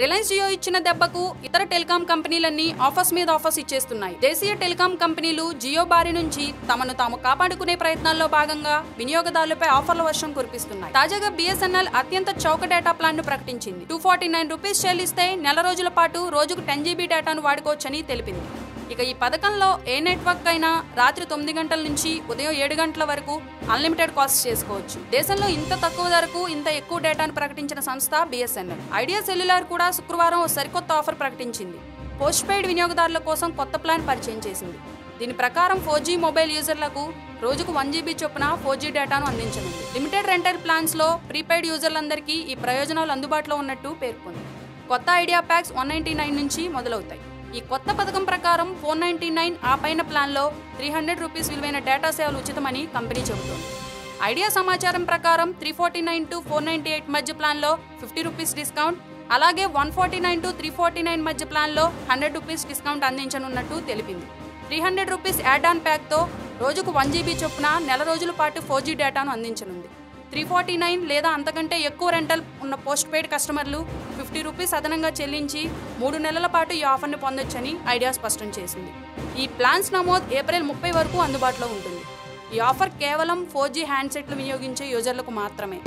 Reliance Jio ఇచ్చిన దెబ్బకు ఇతర టెలికాం కంపెనీలన్నీ ఆఫర్స్ మీద ఆఫర్స్ ఇచ్చేస్తున్నాయి. దేశీయ టెలికాం కంపెనీలు జియో బారి నుంచి తమను తాము కాపాడుకునే ప్రయత్నాల్లో భాగంగా వినియోగదారులపై ఆఫర్ల వర్షం కురిపిస్తున్నాయి. తాజాగా బిఎస్ఎన్ఎల్ అత్యంత చౌక డేటా ప్లాన్ను ప్రకటించింది. టూ ఫార్టీ నైన్ రూపీస్ చెల్లిస్తే నెల రోజుల పాటు రోజుకు టెన్ జీబీ డేటాను వాడుకోవచ్చని తెలిపింది. ఇక ఈ పథకంలో ఏ నెట్వర్క్ అయినా రాత్రి తొమ్మిది గంటల నుంచి ఉదయం ఏడు గంటల వరకు అన్లిమిటెడ్ కాల్స్ చేసుకోవచ్చు. దేశంలో ఇంత తక్కువ ధరకు ఇంత ఎక్కువ డేటాను ప్రకటించిన సంస్థ బిఎస్ఎన్ఎల్ ఐడియా సెల్యులార్ కూడా శుక్రవారం ఓ సరికొత్త ఆఫర్ ప్రకటించింది. పోస్ట్ పెయిడ్ వినియోగదారుల కోసం కొత్త ప్లాన్ పరిచయం చేసింది. దీని ప్రకారం ఫోర్ జీ మొబైల్ యూజర్లకు రోజుకు వన్ జీబీ చొప్పున ఫోర్ జీ డేటాను అందించనుంది. లిమిటెడ్ రెంటల్ ప్లాన్స్లో ప్రీపెయిడ్ యూజర్లందరికీ ఈ ప్రయోజనాలు అందుబాటులో ఉన్నట్టు పేర్కొంది. కొత్త Idea packs one ninety nine నుంచి మొదలవుతాయి. ఈ కొత్త పథకం ప్రకారం ఫోర్ నైన్టీ నైన్ ఆ పైన ప్లాన్లో త్రీ హండ్రెడ్ రూపీస్ విలువైన డేటా సేవలు ఉచితమని కంపెనీ చెబుతోంది. ఐడియా సమాచారం ప్రకారం three forty nine to four ninety eight మధ్య ప్లాన్లో ఫిఫ్టీ రూపీస్ డిస్కౌంట్ అలాగే one forty nine to three forty nine మధ్య ప్లాన్లో హండ్రెడ్ రూపీస్ డిస్కౌంట్ అందించనున్నట్టు తెలిపింది. Three hundred rupees add on ప్యాక్తో రోజుకు వన్ జీబీ చొప్పున నెల రోజుల పాటు ఫోర్ జీ డేటాను అందించనుంది. త్రీ ఫార్టీ నైన్ లేదా అంతకంటే ఎక్కువ రెంటల్ ఉన్న పోస్ట్ పెయిడ్ కస్టమర్లు ఫిఫ్టీ రూపీస్ అదనంగా చెల్లించి మూడు నెలల పాటు ఈ ఆఫర్ని పొందొచ్చని ఐడియా స్పష్టం చేసింది. ఈ ప్లాన్స్ నమోదు ఏప్రిల్ ముప్పై వరకు అందుబాటులో ఉంటుంది. ఈ ఆఫర్ కేవలం ఫోర్ జీ హ్యాండ్సెట్లు వినియోగించే యూజర్లకు మాత్రమే.